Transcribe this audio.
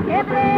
que quebrei.